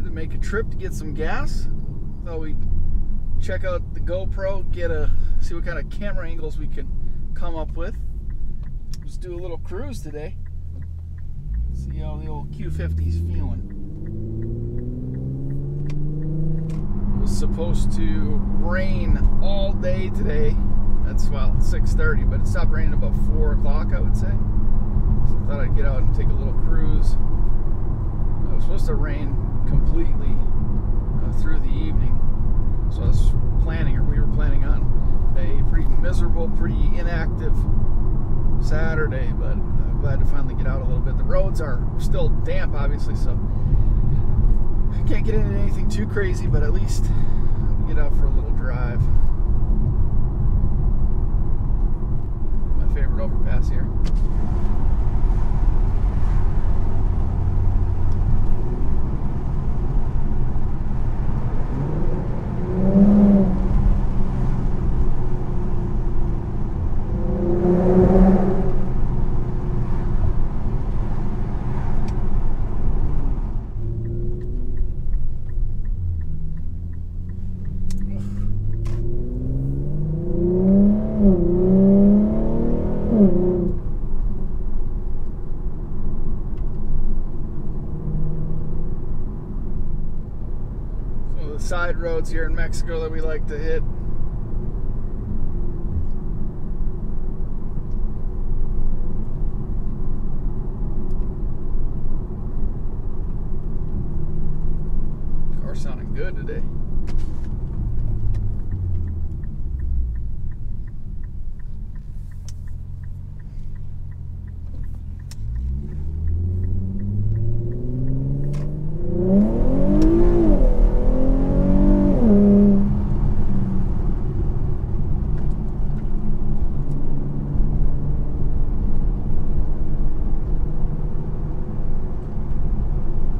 had to make a trip to get some gas. Thought we'd check out the GoPro, get a see what kind of camera angles we can come up with. Just do a little cruise today. See how the old Q50's feeling. It was supposed to rain all day today. That's well 6:30, but it stopped raining about 4 o'clock, I would say. So I thought I'd get out and take a little cruise. It was supposed to rain completely uh, through the evening, so I was planning, or we were planning on a pretty miserable, pretty inactive Saturday. But I'm glad to finally get out a little bit. The roads are still damp, obviously, so I can't get into anything too crazy. But at least get out for a little drive. My favorite overpass here. うん。The side roads here in Mexico that we like to hit. Car sounding good today.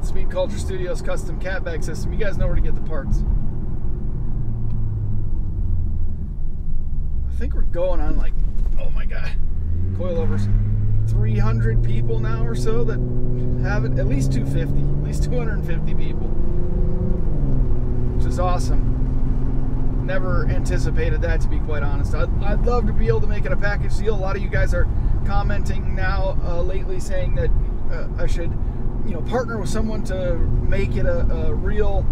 Speed Culture Studios custom catback system. You guys know where to get the parts. I think we're going on like, oh my god, coilovers. 300 people now or so that have it. At least 250, at least 250 people, which is awesome. Never anticipated that to be quite honest. I'd, I'd love to be able to make it a package deal. A lot of you guys are commenting now uh, lately saying that uh, I should you know partner with someone to make it a, a real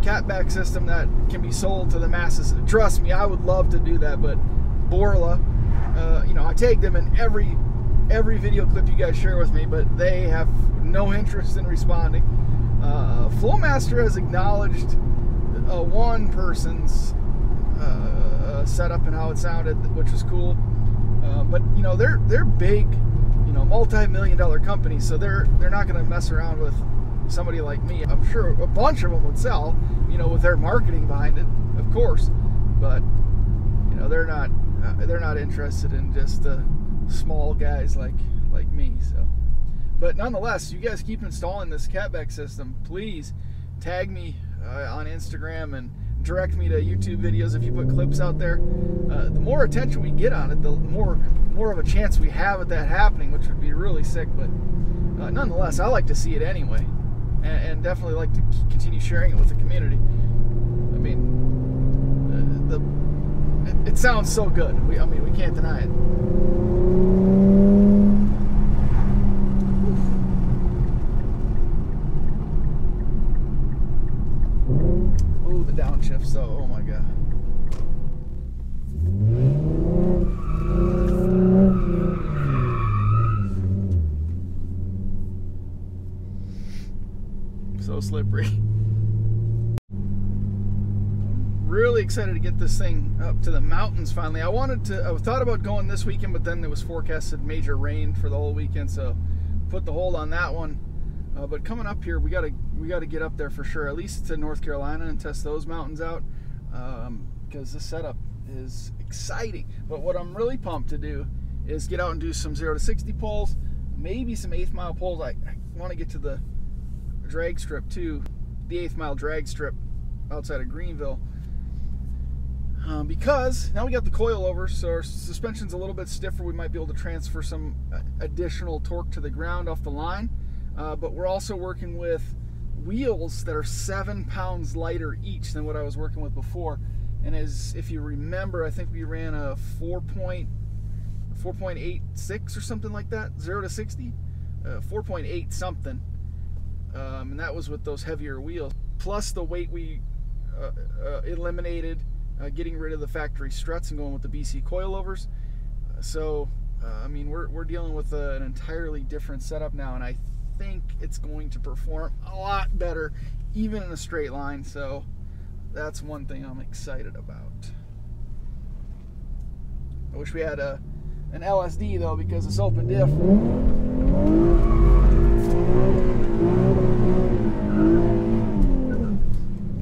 catback system that can be sold to the masses. Trust me, I would love to do that, but Borla, uh, you know, I take them in every every video clip you guys share with me, but they have no interest in responding. Uh, Flowmaster has acknowledged uh, one person's uh, setup and how it sounded, which was cool. Uh, but you know, they're they're big know, multi-million dollar companies, so they're they're not going to mess around with somebody like me. I'm sure a bunch of them would sell, you know, with their marketing behind it, of course, but you know, they're not uh, they're not interested in just the small guys like like me. So, but nonetheless, you guys keep installing this catback system. Please tag me uh, on Instagram and direct me to YouTube videos if you put clips out there. Uh, the more attention we get on it, the more more of a chance we have at that happening, which would be really sick. But uh, nonetheless, I like to see it anyway, and, and, definitely like to continue sharing it with the community. I mean, the, the it, it, sounds so good. We, I mean, we can't deny it. Ooh, the downshift. So, oh my god. So slippery. Really excited to get this thing up to the mountains finally. I wanted to, I thought about going this weekend, but then there was forecasted major rain for the whole weekend, so put the hold on that one. Uh, but coming up here, we gotta we gotta get up there for sure, at least to North Carolina and test those mountains out, um, because this setup is exciting. But what I'm really pumped to do is get out and do some zero to 60 pulls, maybe some eighth mile pulls. I, I want to get to the drag strip too, the eighth mile drag strip outside of Greenville. Um, because now we got the coil over, so our suspension's a little bit stiffer. We might be able to transfer some additional torque to the ground off the line. Uh, but we're also working with wheels that are seven pounds lighter each than what I was working with before. And as if you remember, I think we ran a 4 point, 4.86 or something like that, 0 to 60, uh, 4.8 something. Um, and that was with those heavier wheels. Plus the weight we uh, uh, eliminated, uh, getting rid of the factory struts and going with the BC coilovers. So, uh, I mean, we're, we're dealing with a, an entirely different setup now, and I think it's going to perform a lot better, even in a straight line. So, that's one thing I'm excited about. I wish we had a an LSD though because it's open diff.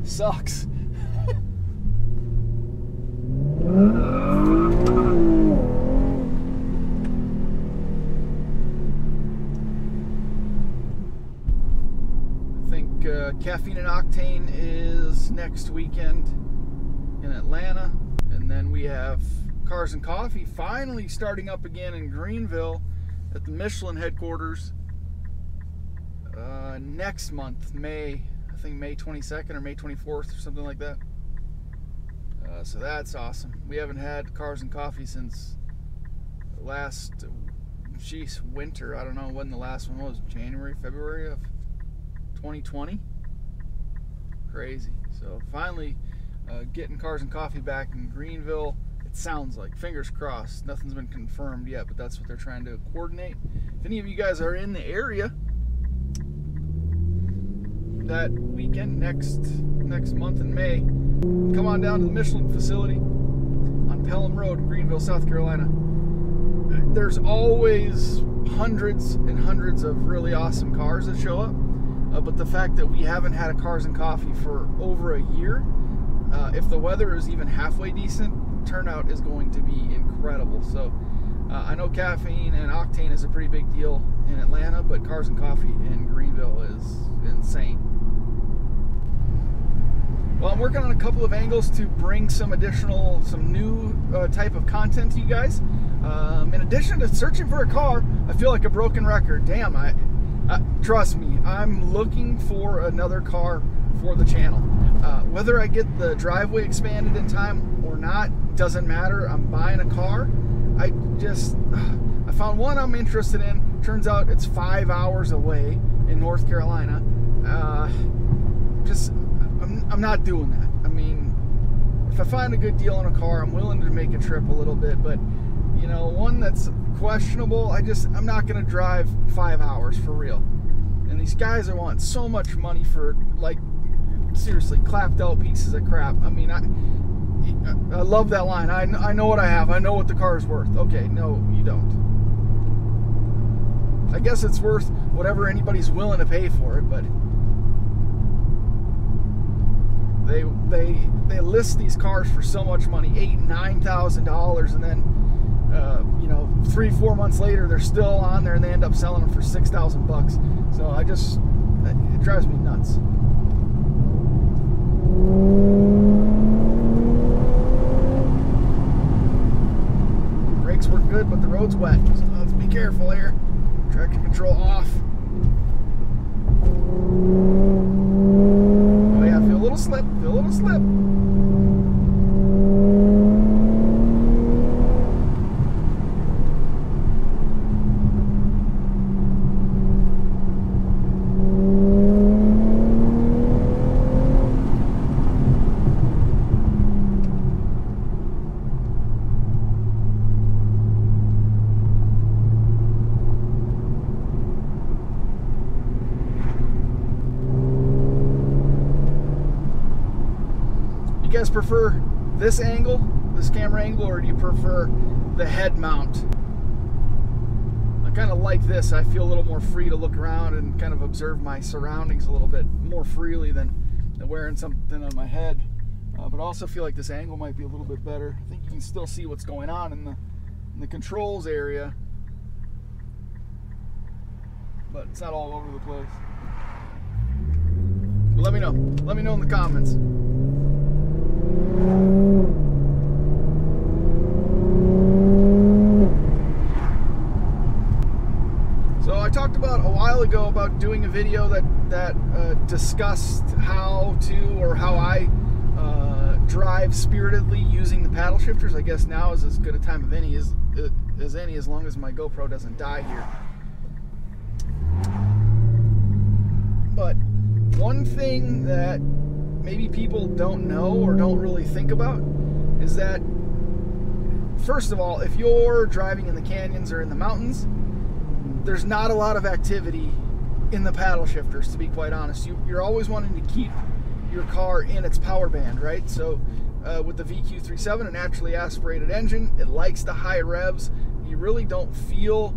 Sucks. I think uh, Caffeine and Octane is next weekend in Atlanta. And then we have Cars and Coffee finally starting up again in Greenville at the Michelin headquarters uh, next month, May, I think May 22nd or May 24th or something like that. Uh, so that's awesome. We haven't had Cars and Coffee since last, geez, winter. I don't know when the last one was. January, February of 2020. Crazy. So finally, uh, getting Cars and Coffee back in Greenville. It sounds like, fingers crossed. Nothing's been confirmed yet, but that's what they're trying to coordinate. If any of you guys are in the area, that weekend next next month in May, come on down to the Michelin facility on Pelham Road, Greenville, South Carolina. There's always hundreds and hundreds of really awesome cars that show up, uh, but the fact that we haven't had a Cars and Coffee for over a year, uh, if the weather is even halfway decent, turnout is going to be incredible. So uh, I know caffeine and octane is a pretty big deal in Atlanta, but Cars and Coffee in Greenville is insane. Well, I'm working on a couple of angles to bring some additional, some new uh, type of content to you guys. Um, in addition to searching for a car, I feel like a broken record. Damn, I, I trust me, I'm looking for another car for the channel. Uh, whether I get the driveway expanded in time or not, doesn't matter. I'm buying a car. I just, I found one I'm interested in. Turns out it's five hours away in North Carolina. Uh, just I'm, I'm not doing that. I mean, if I find a good deal on a car, I'm willing to make a trip a little bit, but you know, one that's questionable, I just I'm not gonna drive five hours for real. And these guys are wanting so much money for like seriously clapped out pieces of crap. I mean, I I love that line. I, I know what I have. I know what the car is worth. Okay, no, you don't. I guess it's worth whatever anybody's willing to pay for it, but they they they list these cars for so much money, eight nine thousand dollars, and then uh, you know three four months later they're still on there and they end up selling them for six thousand bucks. So I just it drives me nuts. Brakes work good, but the road's wet, so let's be careful here. Traction control off. Oh yeah, feel a little slip, feel a little slip. guys prefer this angle, this camera angle, or do you prefer the head mount? I kind of like this. I feel a little more free to look around and kind of observe my surroundings a little bit more freely than, than wearing something on my head. Uh, but I also feel like this angle might be a little bit better. I think you can still see what's going on in the, in the controls area. But it's not all over the place. But let me know. Let me know in the comments. So I talked about a while ago about doing a video that that uh, discussed how to or how I uh, drive spiritedly using the paddle shifters. I guess now is as good a time of any as as any, as long as my GoPro doesn't die here. But one thing that maybe people don't know or don't really think about is that first of all, if you're driving in the canyons or in the mountains, there's not a lot of activity in the paddle shifters, to be quite honest. You, are always wanting to keep your car in its power band, right? So uh, with the VQ37, a naturally aspirated engine, it likes the high revs. You really don't feel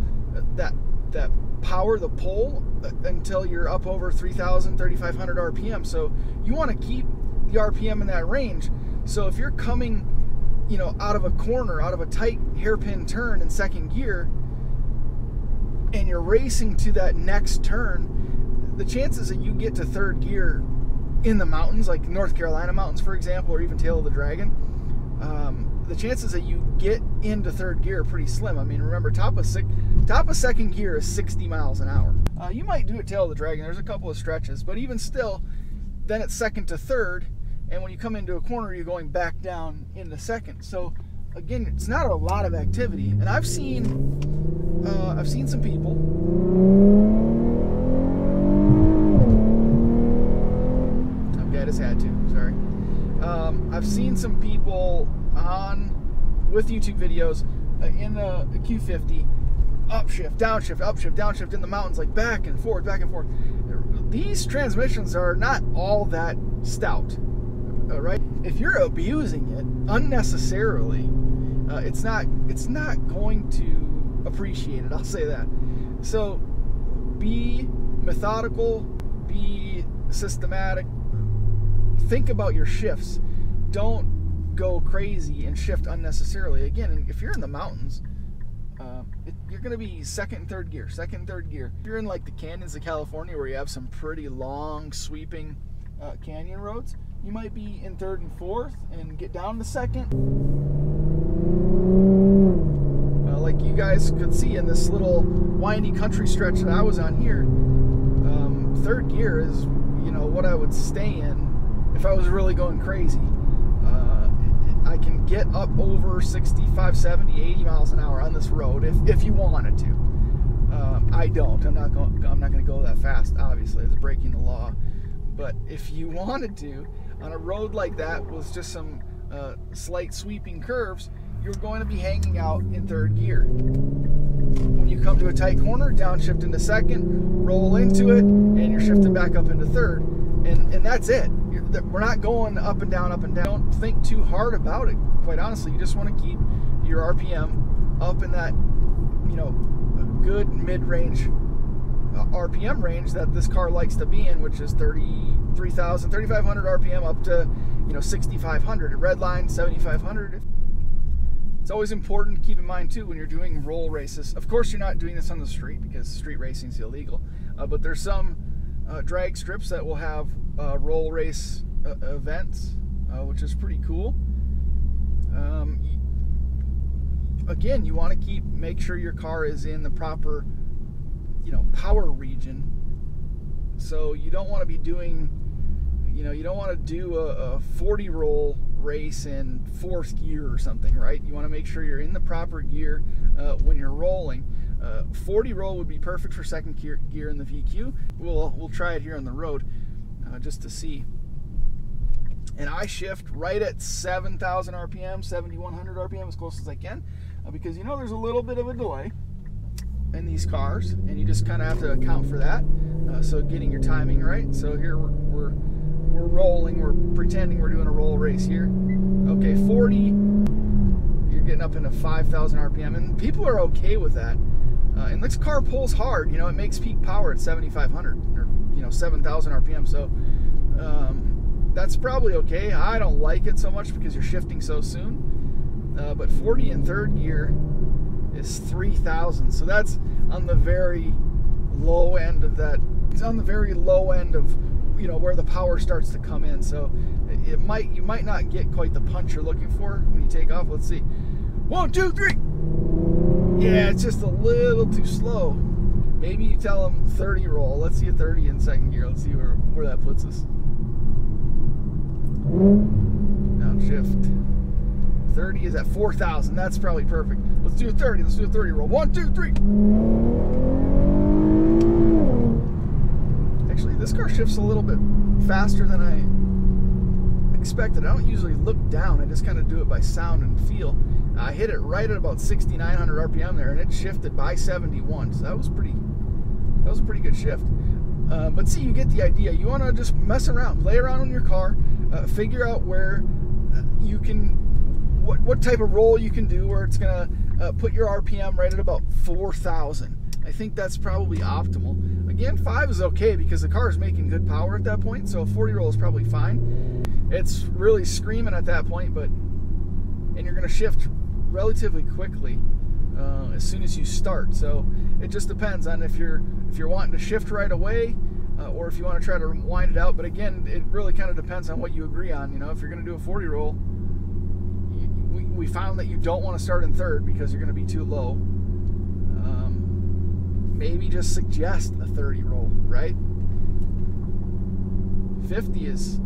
that that power, the pull, uh, until you're up over 3,000, 3,500 RPM. So you want to keep the RPM in that range. So if you're coming, you know, out of a corner, out of a tight hairpin turn in second gear, and you're racing to that next turn, the chances that you get to third gear in the mountains, like North Carolina mountains, for example, or even Tail of the Dragon, um, the chances that you get into third gear are pretty slim. I mean, remember, top of top of second gear is 60 miles an hour. Uh, you might do it Tail of the Dragon. There's a couple of stretches, but even still, then it's second to third, and when you come into a corner, you're going back down into second. So again, it's not a lot of activity, and I've seen uh, I've seen some people. Okay, I just had to. Sorry. Um, I've seen some people on with YouTube videos uh, in the, the Q50 upshift, downshift, upshift, downshift in the mountains, like back and forth, back and forth. These transmissions are not all that stout, right? If you're abusing it unnecessarily, uh, it's not it's not going to appreciated. I'll say that. So be methodical, be systematic, think about your shifts. Don't go crazy and shift unnecessarily. Again, if you're in the mountains, uh, it, you're going to be second and third gear, second and third gear. If you're in like the canyons of California where you have some pretty long, sweeping uh, canyon roads, you might be in third and fourth and get down to second you guys could see in this little windy country stretch that I was on here, um, third gear is, you know, what I would stay in if I was really going crazy. Uh, I can get up over 65, 70, 80 miles an hour on this road if, if you wanted to. Uh, I don't. I'm not going. I'm not going to go that fast. Obviously, it's breaking the law. But if you wanted to, on a road like that with just some uh, slight sweeping curves, you're going to be hanging out in third gear. When you come to a tight corner, downshift into second, roll into it, and you're shifting back up into third. And, and that's it. You're, we're not going up and down, up and down. Don't think too hard about it. Quite honestly, you just want to keep your RPM up in that, you know, good mid-range uh, RPM range that this car likes to be in, which is 33,000, 3,500 RPM up to, you know, 6,500. Red line, 7,500. It's always important to keep in mind too when you're doing roll races. Of course, you're not doing this on the street because street racing is illegal. Uh, but there's some uh, drag strips that will have uh, roll race uh, events, uh, which is pretty cool. Um, again, you want to keep make sure your car is in the proper, you know, power region. So you don't want to be doing, you know, you don't want to do a, a 40 roll race in fourth gear or something, right? You want to make sure you're in the proper gear uh, when you're rolling. Uh, 40 roll would be perfect for second gear, gear in the VQ. We'll, we'll try it here on the road uh, just to see. And I shift right at 7,000 RPM, 7,100 RPM as close as I can uh, because you know there's a little bit of a delay in these cars and you just kind of have to account for that. Uh, so getting your timing right. So here we're, we're we're rolling, we're pretending we're doing a roll race here. Okay, 40, you're getting up into 5,000 RPM, and people are okay with that. Uh, and this car pulls hard, you know, it makes peak power at 7,500 or, you know, 7,000 RPM. So um, that's probably okay. I don't like it so much because you're shifting so soon. Uh, but 40 in third gear is 3,000. So that's on the very low end of that. It's on the very low end of you know where the power starts to come in. So it might you might not get quite the punch you're looking for when you take off. Let's see. One, two, three. Yeah, it's just a little too slow. maybe you tell them 30 roll. Let's see a 30 in second gear. Let's see where, where that puts us. Downshift. 30 is at 4,000. That's probably perfect. Let's do a 30. Let's do a 30 roll. One, two, three. This car shifts a little bit faster than I expected. I don't usually look down. I just kind of do it by sound and feel. I hit it right at about 6,900 RPM there, and it shifted by 71. So that was pretty. That was a pretty good shift. Uh, but see, you get the idea. You want to just mess around, play around in your car, uh, figure out where uh, you can what, what type of roll you can do where it's going to uh, put your RPM right at about 4,000. I think that's probably optimal. Again, 5 is okay because the car is making good power at that point, so a 40 roll is probably fine. It's really screaming at that point, but and you're going to shift relatively quickly uh, as soon as you start. So it just depends on if you're if you're wanting to shift right away uh, or if you want to try to wind it out. But again, it really kind of depends on what you agree on. You know, if you're going to do a 40 roll, we found that you don't want to start in third because you're going to be too low. Maybe just suggest a 30 roll, right? 50 is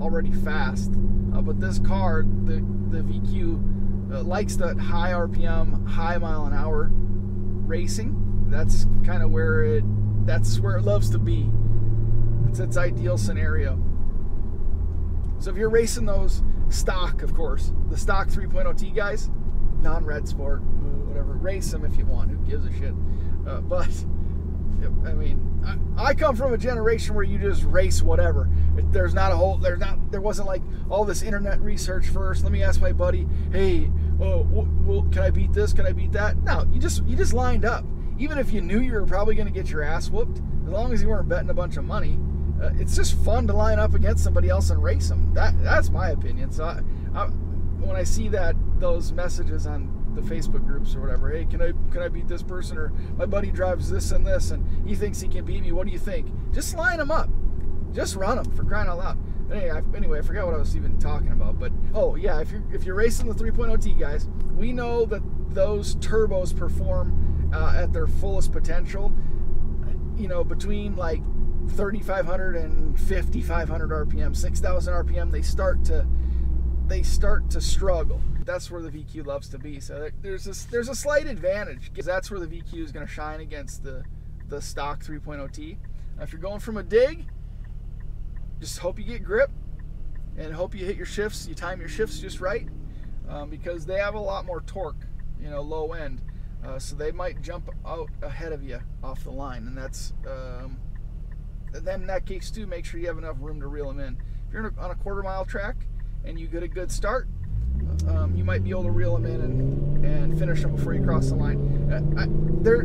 already fast, uh, but this car, the the VQ, uh, likes that high RPM, high mile an hour racing. That's kind of where it that's where it loves to be. It's its ideal scenario. So if you're racing those stock, of course, the stock 3.0T guys, non-red sport, whatever, race them if you want. Who gives a shit? Uh, but I mean, I, I, come from a generation where you just race whatever. There's not a whole, there's not, there wasn't like all this internet research first. Let me ask my buddy, hey, oh, well, can I beat this? Can I beat that? No, you just, you just lined up. Even if you knew you were probably going to get your ass whooped, as long as you weren't betting a bunch of money, uh, it's just fun to line up against somebody else and race them. That that's my opinion. So I, I, when I see that those messages on the Facebook groups or whatever, hey, can I can I beat this person or my buddy drives this and this and he thinks he can beat me. What do you think? Just line them up. Just run them for crying out loud. Anyway, I, anyway, I forgot what I was even talking about. But oh yeah, if you're if you're racing the 3.0T guys, we know that those turbos perform uh, at their fullest potential. You know, between like 3500 and 5500 rpm 6000 rpm they start to they start to struggle. That's where the vq loves to be. So there's there's a slight advantage because that's where the vq is going to shine against the the stock 3.0t now, if you're going from a dig just hope you get grip and hope you hit your shifts you time your shifts just right um, because they have a lot more torque you know low end. Uh, so they might jump out ahead of you off the line and that's um, then in that case too, make sure you have enough room to reel them in. If you're on a quarter mile track and you get a good start, um, you might be able to reel them in and, and finish them before you cross the line. Uh, I, there,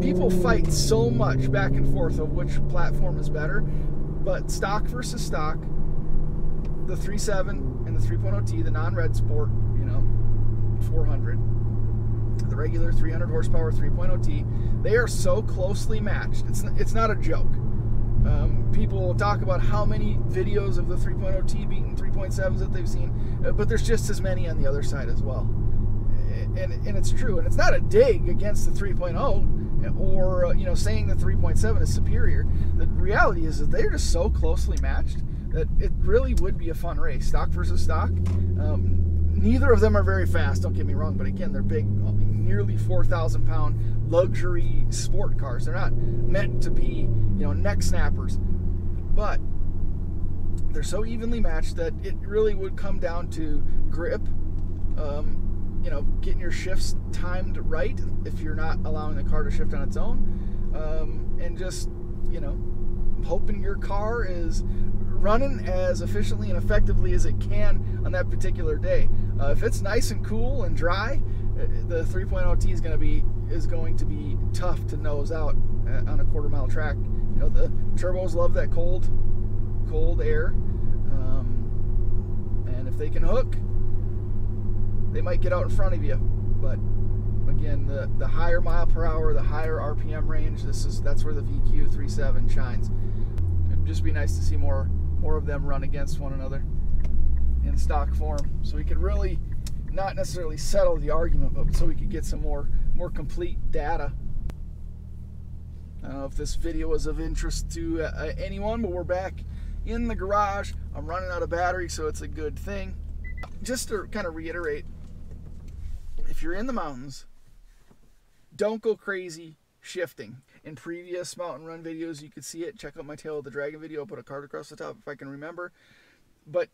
people fight so much back and forth of which platform is better, but stock versus stock, the 3.7 and the 3.0T, the non-red sport, you know, 400, the regular 300 horsepower 3.0T, they are so closely matched. It's it's not a joke. Um, people talk about how many videos of the 3.0T beating 3.7s that they've seen, uh, but there's just as many on the other side as well. And, and it's true. And it's not a dig against the 3.0 or, uh, you know, saying the 3.7 is superior. The reality is that they're just so closely matched that it really would be a fun race, stock versus stock. Um, neither of them are very fast, don't get me wrong, but again, they're big, nearly 4,000 pound luxury sport cars. They're not meant to be you know, neck snappers. But they're so evenly matched that it really would come down to grip, um, you know, getting your shifts timed right if you're not allowing the car to shift on its own, um, and just, you know, hoping your car is running as efficiently and effectively as it can on that particular day. Uh, if it's nice and cool and dry, uh, the 3.0T is going to be is going to be tough to nose out uh, on a quarter mile track You know, the turbos love that cold, cold air. Um, and if they can hook, they might get out in front of you. But again, the, the higher mile per hour, the higher RPM range, this is that's where the VQ 37 shines. It'd just be nice to see more more of them run against one another in stock form, so we could really not necessarily settle the argument, but so we could get some more more complete data I don't know if this video was of interest to uh, anyone, but we're back in the garage. I'm running out of battery, so it's a good thing. Just to kind of reiterate, if you're in the mountains, don't go crazy shifting. In previous mountain run videos, you could see it. Check out my Tail of the Dragon video. I'll put a card across the top if I can remember. But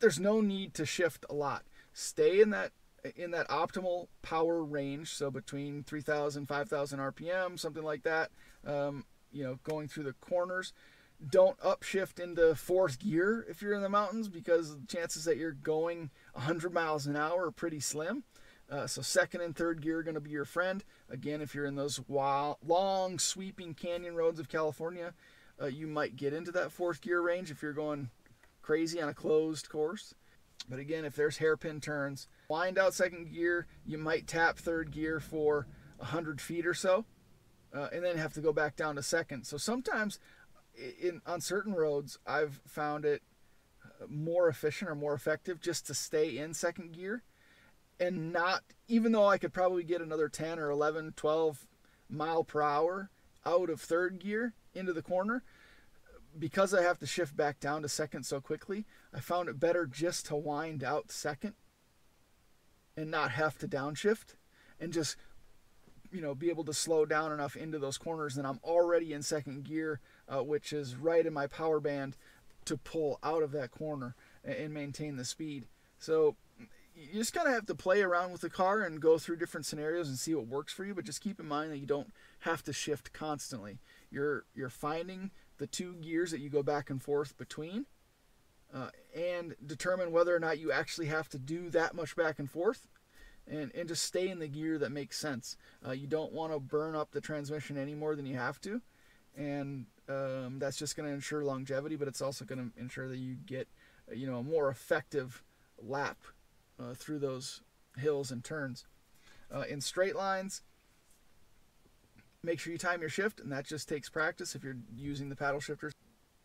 there's no need to shift a lot. Stay in that in that optimal power range, so between 3,000, 5,000 RPM, something like that. Um, you know, going through the corners. Don't upshift into fourth gear if you're in the mountains because the chances that you're going 100 miles an hour are pretty slim. Uh, so second and third gear are going to be your friend. Again, if you're in those wild, long sweeping canyon roads of California, uh, you might get into that fourth gear range if you're going crazy on a closed course. But again, if there's hairpin turns, wind out second gear, you might tap third gear for 100 feet or so, uh, and then have to go back down to second. So sometimes in on certain roads, I've found it more efficient or more effective just to stay in second gear and not, even though I could probably get another 10 or 11, 12 mile per hour out of third gear into the corner, because I have to shift back down to second so quickly, I found it better just to wind out second and not have to downshift and just you know be able to slow down enough into those corners and I'm already in second gear uh, which is right in my power band to pull out of that corner and maintain the speed. So you just kind of have to play around with the car and go through different scenarios and see what works for you but just keep in mind that you don't have to shift constantly. You're you're finding the two gears that you go back and forth between uh, and determine whether or not you actually have to do that much back and forth and, and just stay in the gear that makes sense. Uh, you don't want to burn up the transmission any more than you have to. And um, that's just going to ensure longevity, but it's also going to ensure that you get, you know, a more effective lap uh, through those hills and turns. Uh, in straight lines, make sure you time your shift, and that just takes practice if you're using the paddle shifters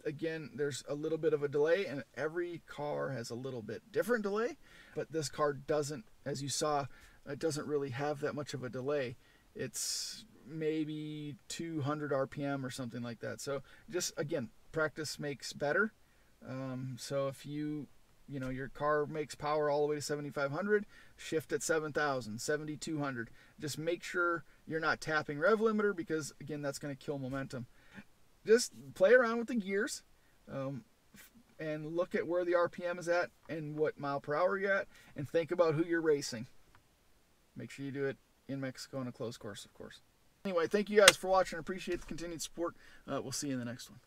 again, there's a little bit of a delay, and every car has a little bit different delay, but this car doesn't, as you saw, it doesn't really have that much of a delay. It's maybe 200 RPM or something like that. So just again, practice makes better. Um, so if you you know your car makes power all the way to 7500 shift at 7000 7200 just make sure you're not tapping rev limiter because again that's going to kill momentum just play around with the gears um, and look at where the RPM is at and what mile per hour you're at and think about who you're racing. Make sure you do it in Mexico in a closed course, of course. Anyway, thank you guys for watching. I Appreciate the continued support. Uh, we'll see you in the next one.